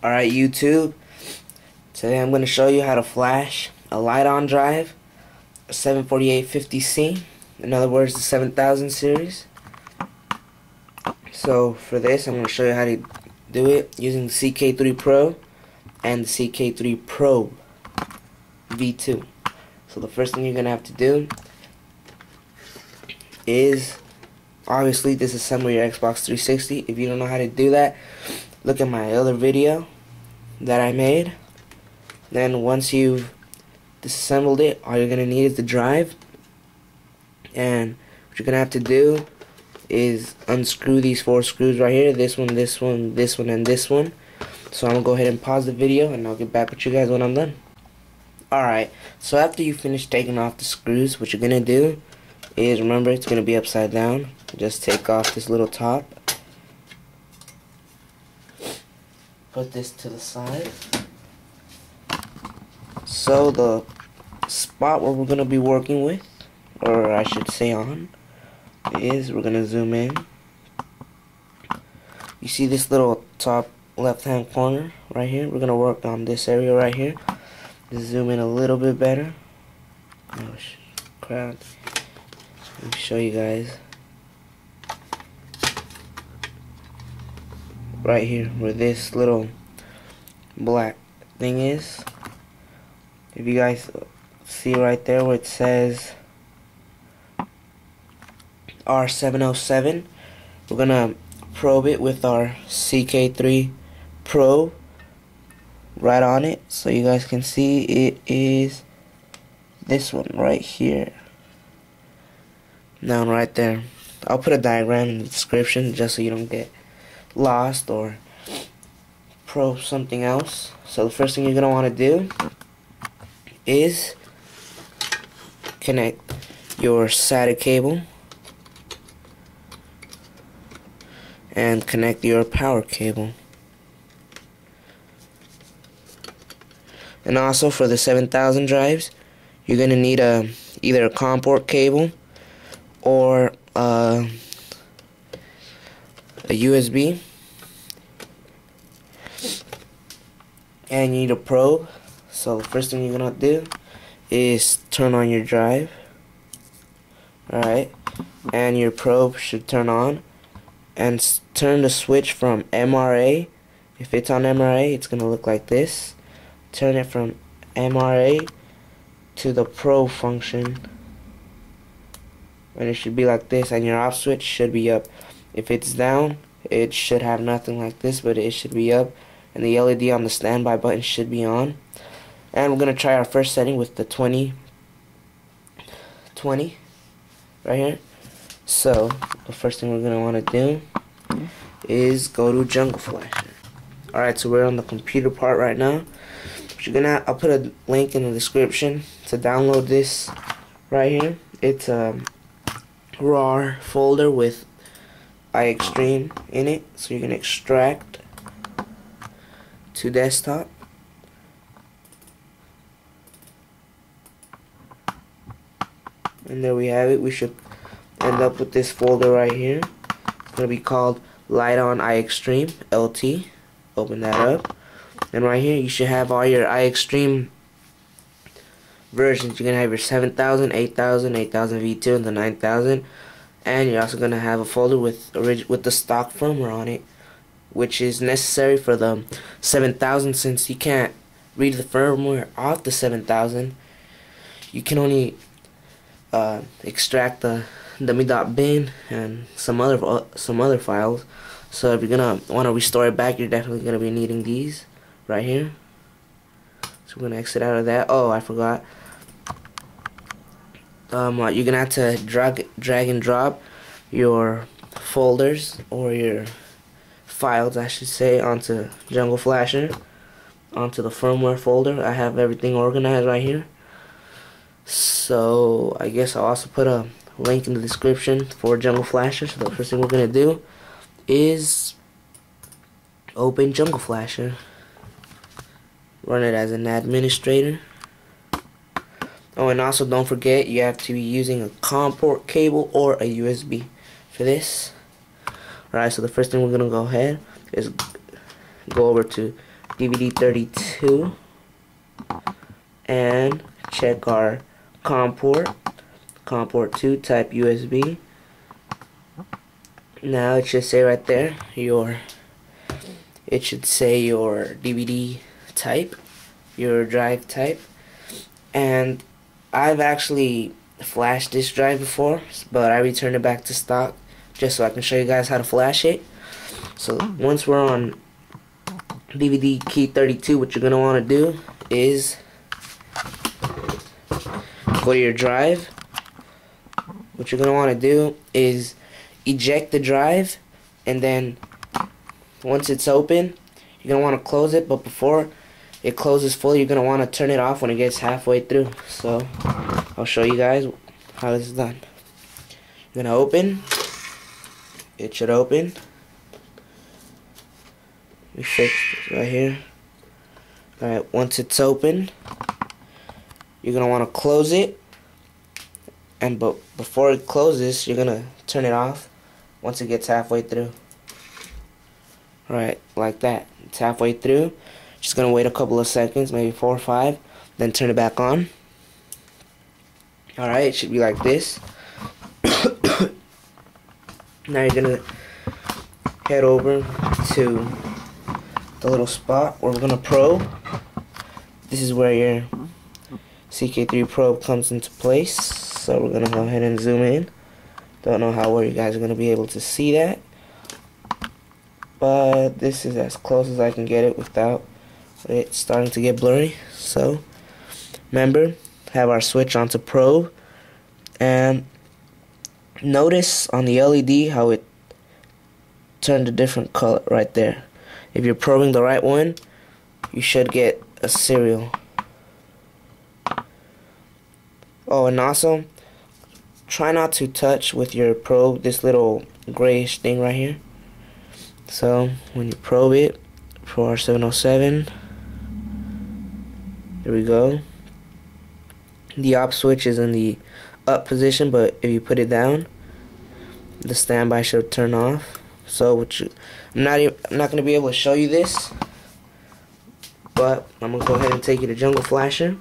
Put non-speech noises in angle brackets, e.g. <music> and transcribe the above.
Alright YouTube, today I'm going to show you how to flash a Lite-On drive, a 74850C, in other words the 7000 series. So for this I'm going to show you how to do it using the CK3 Pro and the CK3 Pro V2. So the first thing you're going to have to do is obviously disassemble your Xbox 360. If you don't know how to do that, look at my other video that I made. Then once you've disassembled it, all you're going to need is the drive. And what you're going to have to do is unscrew these four screws right here. This one, this one, this one, and this one. So I'm to go ahead and pause the video and I'll get back with you guys when I'm done. Alright, so after you finish taking off the screws, what you're going to do is, remember, it's going to be upside down. Just take off this little top put this to the side. So the spot where we're going to be working with, or I should say on, is we're going to zoom in. You see this little top left hand corner right here? We're going to work on this area right here. Just zoom in a little bit better. Oh, crap. Let me show you guys. Right here where this little black thing is. If you guys see right there where it says R707 we're gonna probe it with our CK3 Pro right on it. So you guys can see it is this one right here. Down right there. I'll put a diagram in the description just so you don't get lost or probe something else. So the first thing you're going to want to do is connect your SATA cable and connect your power cable. And also for the 7000 drives, you're going to need a either a COM port cable or uh, a USB and you need a probe so the first thing you're gonna do is turn on your drive. Alright. And your probe should turn on. And turn the switch from MRA if it's on MRA it's gonna look like this. Turn it from MRA to the probe function. And it should be like this and your off switch should be up if it's down, it should have nothing like this, but it should be up. And the LED on the standby button should be on. And we're going to try our first setting with the 20, 20 right here. So, the first thing we're going to want to do is go to Jungle Flash. Alright, so we're on the computer part right now. You're gonna, I'll put a link in the description to download this right here. It's a RAR folder with iXtreme in it so you can extract to desktop. And there we have it. We should end up with this folder right here. It's gonna be called Lite-On iXtreme LT open that up. And right here you should have all your iXtreme versions. You're gonna have your 7000 8000 8000 V2 and the 9000 and you're also going to have a folder with with the stock firmware on it which is necessary for the 7000 since you can't read the firmware off the 7000 you can only uh, extract the dummy.bin and some other uh, some other files. So if you're gonna want to restore it back you're definitely gonna be needing these right here. So we're gonna exit out of that. Oh I forgot um, you're gonna have to drag drag and drop your folders or your files I should say onto Jungle Flasher onto the firmware folder. I have everything organized right here. So I guess I'll also put a link in the description for Jungle Flasher. So the first thing we're gonna do is open Jungle Flasher. Run it as an administrator Oh, and also don't forget you have to be using a COM port cable or a USB for this. Alright, so the first thing we're going to go ahead is go over to DVD 32 and check our COM port COM port 2 type USB now it should say right there your it should say your DVD type your drive type and I've actually flashed this drive before but I returned it back to stock just so I can show you guys how to flash it. So once we're on DVD key 32 what you're gonna want to do is go to your drive. What you're gonna want to do is eject the drive and then once it's open you're gonna want to close it. But before it closes fully you're gonna want to turn it off when it gets halfway through. So I'll show you guys how this is done. You're gonna open. It should open. We it right here. Alright once it's open you're gonna want to close it. And but before it closes you're gonna turn it off once it gets halfway through. Right like that. It's halfway through just gonna wait a couple of seconds maybe four or five then turn it back on. Alright it should be like this. <coughs> Now you're gonna head over to the little spot where we're gonna probe. This is where your CK3 probe comes into place. So we're gonna go ahead and zoom in. Don't know how well you guys are gonna be able to see that but this is as close as I can get it without it starting to get blurry so remember have our switch onto probe and notice on the LED how it turned a different color right there. If you're probing the right one you should get a serial. Oh and also try not to touch with your probe this little grayish thing right here. So when you probe it for R707 there we go. The op switch is in the up position but if you put it down the standby should turn off. So you, I'm not even, I'm not gonna be able to show you this but I'm gonna go ahead and take you to jungle flasher